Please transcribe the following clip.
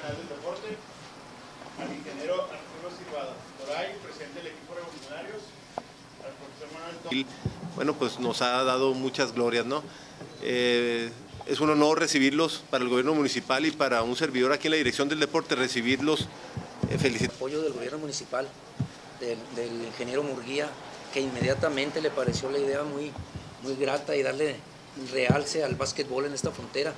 General del Deporte, al ingeniero Arturo Silvado Doray, presidente del equipo Revolucionarios, al profesor Manuel Tom- Bueno, pues nos ha dado muchas glorias, ¿no? Eh, es un honor recibirlos para el gobierno municipal y para un servidor aquí en la dirección del deporte, recibirlos, eh, felicitar. apoyo del gobierno municipal, del, del ingeniero Murguía, que inmediatamente le pareció la idea muy, muy grata y darle realce al básquetbol en esta frontera.